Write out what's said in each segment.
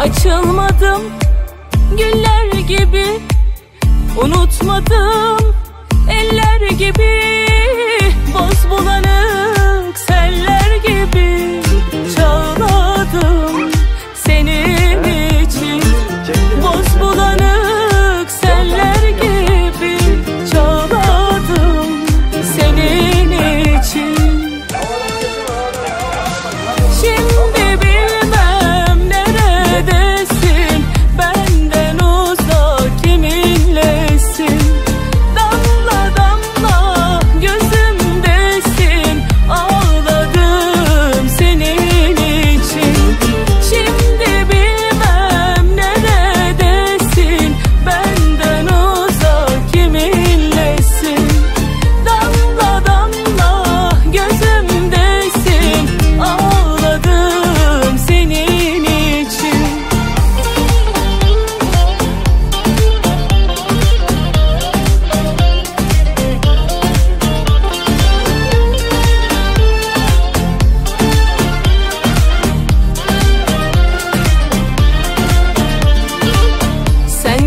Açılmadım. Güller gibi. Unutmadım. Eller gibi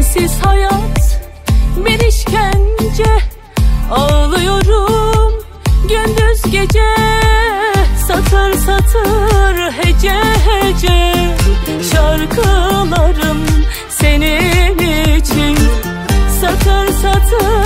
sensiz hayat bir işkence Ağlıyorum. Gündüz gece satır satır hece hece Şarkılarım senin için. Satır satır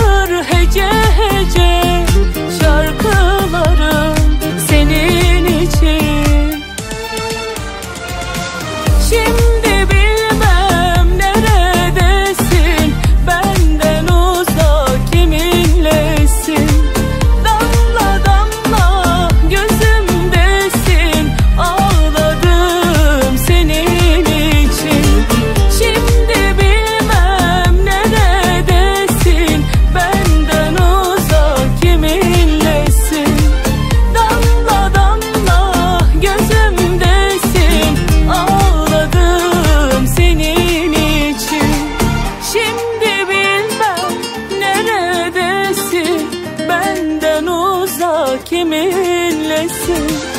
sevda kiminlesin?